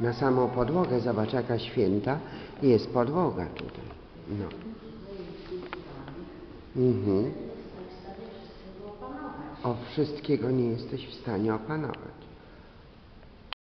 Na samą podłogę, zobacz jaka święta jest podłoga tutaj. No. Mhm. O wszystkiego nie jesteś w stanie opanować.